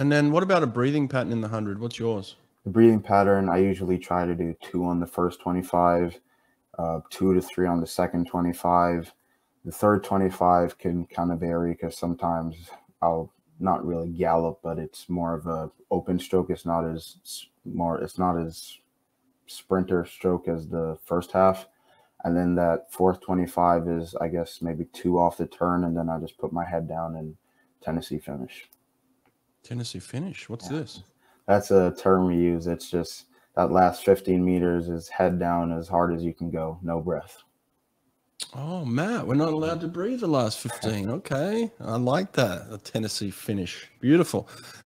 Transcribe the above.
And then what about a breathing pattern in the 100? What's yours? The breathing pattern, I usually try to do two on the first 25, uh, two to three on the second 25. The third 25 can kind of vary because sometimes I'll not really gallop, but it's more of a open stroke. It's not as more. It's not as sprinter stroke as the first half. And then that fourth 25 is, I guess, maybe two off the turn. And then I just put my head down and Tennessee finish. Tennessee finish. What's yeah. this? That's a term we use. It's just that last 15 meters is head down as hard as you can go, no breath. Oh, Matt, we're not allowed to breathe the last 15. Okay. I like that. A Tennessee finish. Beautiful.